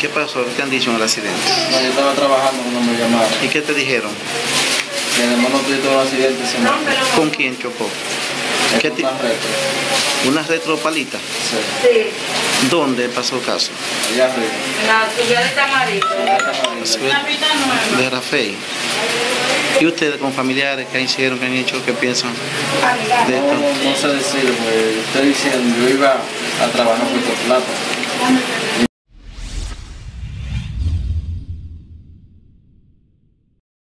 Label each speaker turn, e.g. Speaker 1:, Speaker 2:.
Speaker 1: ¿Qué pasó? ¿Qué te han dicho en el accidente?
Speaker 2: No, yo estaba trabajando cuando me llamaron.
Speaker 1: ¿Y qué te dijeron?
Speaker 2: Mi hermano tuvo un accidente
Speaker 1: ¿Con quién chocó? ¿Qué ti-
Speaker 2: una retro.
Speaker 1: ¿Una retropalita?
Speaker 2: Sí,
Speaker 3: Sí,
Speaker 1: ¿Dónde pasó el caso?
Speaker 2: allá arriba.
Speaker 3: la tuya de Tamarito.
Speaker 1: De Rafael. ¿Y ustedes con familiares que hicieron, que han hecho, qué piensan de
Speaker 2: No,
Speaker 1: esto?
Speaker 2: no, no sé decirlo, porque estoy diciendo, yo iba a trabajar por Puerto Plata.